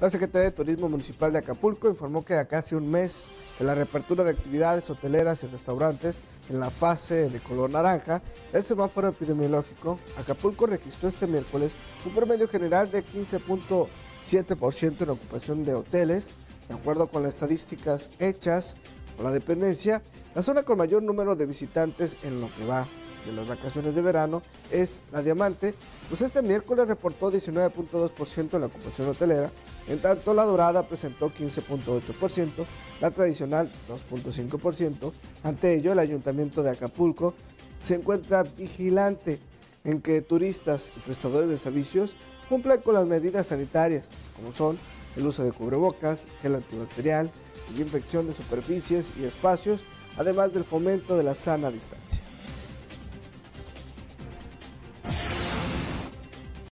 La Secretaría de Turismo Municipal de Acapulco informó que a casi un mes de la reapertura de actividades hoteleras y restaurantes en la fase de color naranja, el semáforo epidemiológico, Acapulco registró este miércoles un promedio general de 15.7% en ocupación de hoteles. De acuerdo con las estadísticas hechas por la dependencia, la zona con mayor número de visitantes en lo que va de las vacaciones de verano es la Diamante, pues este miércoles reportó 19.2% en la ocupación hotelera, en tanto la Dorada presentó 15.8%, la tradicional 2.5%. Ante ello, el Ayuntamiento de Acapulco se encuentra vigilante en que turistas y prestadores de servicios cumplan con las medidas sanitarias, como son el uso de cubrebocas, gel antibacterial, desinfección de superficies y espacios, además del fomento de la sana distancia.